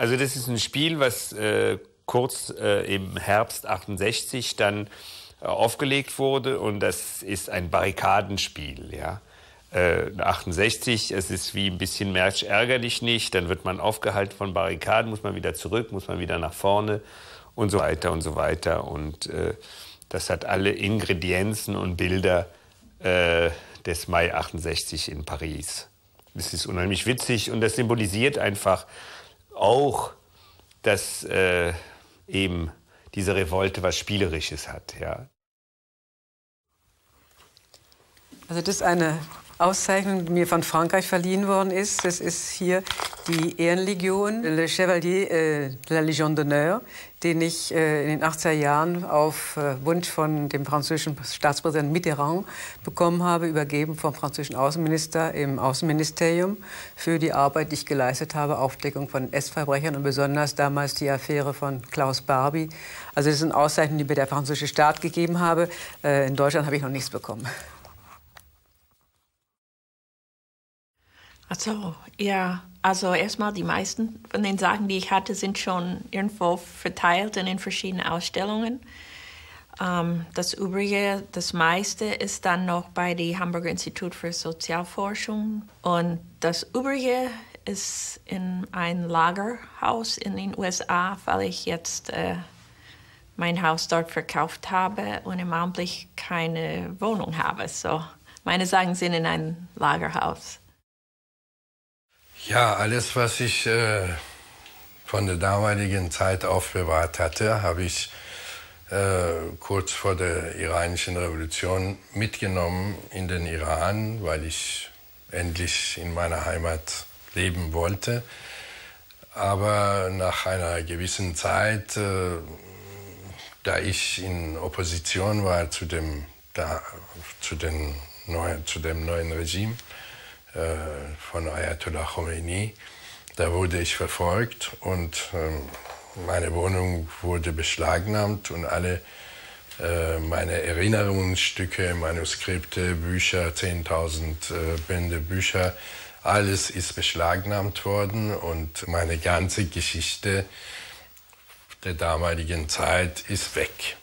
Also das ist ein Spiel, was äh, kurz äh, im Herbst 68 dann äh, aufgelegt wurde und das ist ein Barrikadenspiel, ja. 68, äh, es ist wie ein bisschen Märsch ärger dich nicht, dann wird man aufgehalten von Barrikaden, muss man wieder zurück, muss man wieder nach vorne und so weiter und so weiter. Und äh, das hat alle Ingredienzen und Bilder äh, des Mai 68 in Paris. Das ist unheimlich witzig und das symbolisiert einfach auch, dass äh, eben diese Revolte was Spielerisches hat. Ja. Also das ist eine Auszeichnung, mir von Frankreich verliehen worden ist. Das ist hier die Ehrenlegion, Le Chevalier äh, de la Légion d'honneur, den ich äh, in den 80er Jahren auf äh, Wunsch von dem französischen Staatspräsidenten Mitterrand bekommen habe, übergeben vom französischen Außenminister im Außenministerium für die Arbeit, die ich geleistet habe, Aufdeckung von Essverbrechern und besonders damals die Affäre von Klaus Barbie. Also das sind Auszeichnungen, die mir der französische Staat gegeben habe. Äh, in Deutschland habe ich noch nichts bekommen. Also, ja, also erstmal die meisten von den Sachen, die ich hatte, sind schon irgendwo verteilt in verschiedenen Ausstellungen. Ähm, das Übrige, das meiste ist dann noch bei dem Hamburger Institut für Sozialforschung. Und das Übrige ist in ein Lagerhaus in den USA, weil ich jetzt äh, mein Haus dort verkauft habe und im Augenblick keine Wohnung habe. So, meine Sachen sind in einem Lagerhaus. Ja, alles, was ich äh, von der damaligen Zeit aufbewahrt hatte, habe ich äh, kurz vor der iranischen Revolution mitgenommen in den Iran, weil ich endlich in meiner Heimat leben wollte. Aber nach einer gewissen Zeit, äh, da ich in Opposition war zu dem, da, zu, den neuen, zu dem neuen Regime, von Ayatollah Khomeini. Da wurde ich verfolgt und ähm, meine Wohnung wurde beschlagnahmt und alle äh, meine Erinnerungsstücke, Manuskripte, Bücher, 10.000 äh, Bände Bücher, alles ist beschlagnahmt worden und meine ganze Geschichte der damaligen Zeit ist weg.